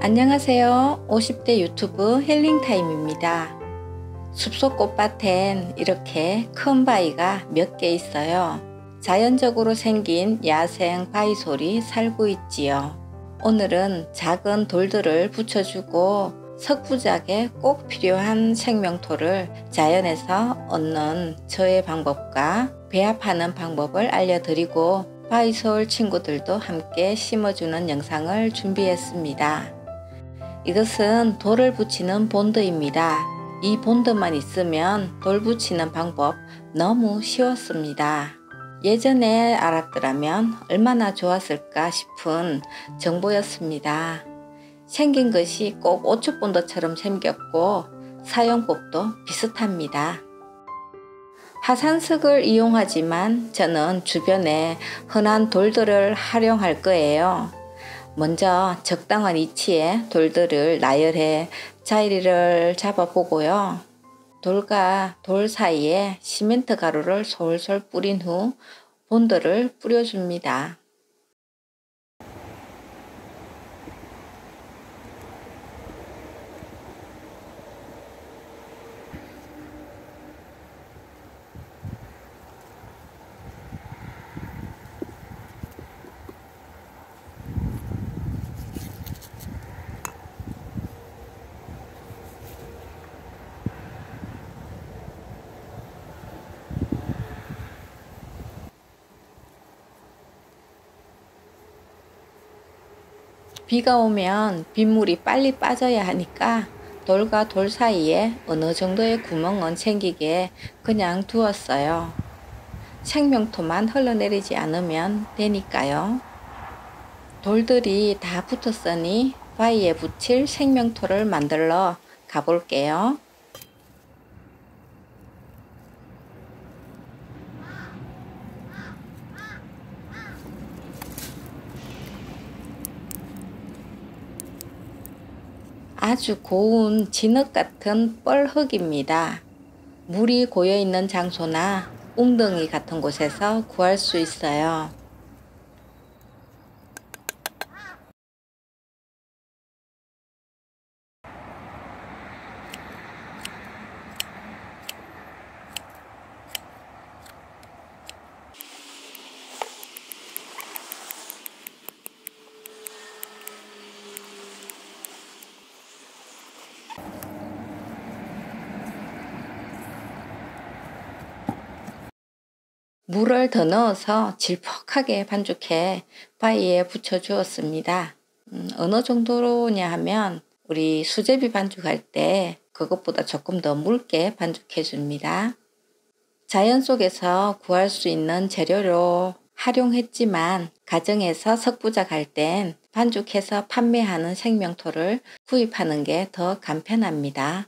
안녕하세요. 50대 유튜브 힐링타임입니다. 숲속 꽃밭엔 이렇게 큰 바위가 몇 개 있어요. 자연적으로 생긴 야생 바위솔이 살고 있지요. 오늘은 작은 돌들을 붙여주고 석부작에 꼭 필요한 생명토를 자연에서 얻는 저의 방법과 배합하는 방법을 알려드리고 바위솔 친구들도 함께 심어주는 영상을 준비했습니다. 이것은 돌을 붙이는 본드입니다. 이 본드만 있으면 돌 붙이는 방법 너무 쉬웠습니다. 예전에 알았더라면 얼마나 좋았을까 싶은 정보였습니다. 생긴 것이 꼭 오초본드처럼 생겼고 사용법도 비슷합니다. 화산석을 이용하지만 저는 주변에 흔한 돌들을 활용할 거예요. 먼저 적당한 위치에 돌들을 나열해 자리를 잡아보고요. 돌과 돌 사이에 시멘트 가루를 솔솔 뿌린 후 본드를 뿌려줍니다. 비가 오면 빗물이 빨리 빠져야 하니까 돌과 돌 사이에 어느 정도의 구멍은 생기게 그냥 두었어요. 생명토만 흘러내리지 않으면 되니까요. 돌들이 다 붙었으니 바위에 붙일 생명토를 만들러 가볼게요. 아주 고운 진흙 같은 뻘흙입니다. 물이 고여 있는 장소나 웅덩이 같은 곳에서 구할 수 있어요. 물을 더 넣어서 질퍽하게 반죽해 바위에 붙여 주었습니다. 음, 어느 정도로냐 하면 우리 수제비 반죽할 때 그것보다 조금 더 묽게 반죽해 줍니다. 자연 속에서 구할 수 있는 재료로 활용했지만 가정에서 석부작 할땐 반죽해서 판매하는 생명토를 구입하는 게 더 간편합니다.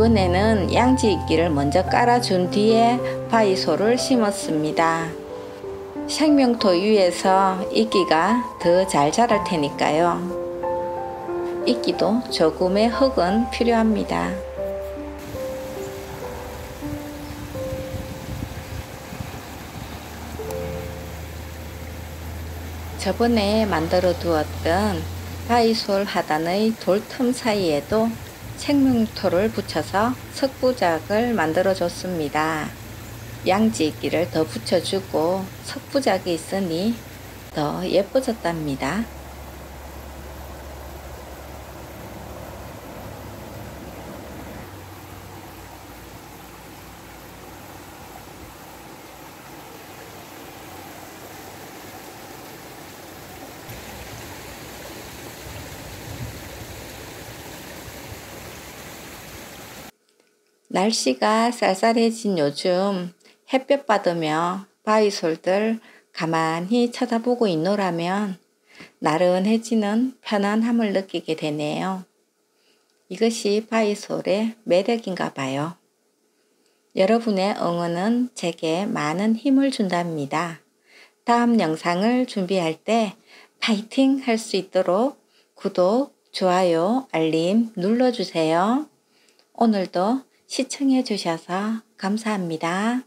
이번에는 양지 이끼를 먼저 깔아준 뒤에 바이소를 심었습니다. 생명토 위에서 이끼가 더 잘 자랄 테니까요. 이끼도 조금의 흙은 필요합니다. 저번에 만들어 두었던 바이솔 하단의 돌 틈 사이에도 생명토를 붙여서 석부작을 만들어 줬습니다. 양지기를 더 붙여주고 석부작이 있으니 더 예뻐졌답니다. 날씨가 쌀쌀해진 요즘 햇볕 받으며 바위솔들 가만히 쳐다보고 있노라면 나른해지는 편안함을 느끼게 되네요. 이것이 바위솔의 매력인가 봐요. 여러분의 응원은 제게 많은 힘을 준답니다. 다음 영상을 준비할 때 파이팅 할 수 있도록 구독, 좋아요, 알림 눌러주세요. 오늘도 시청해 주셔서 감사합니다.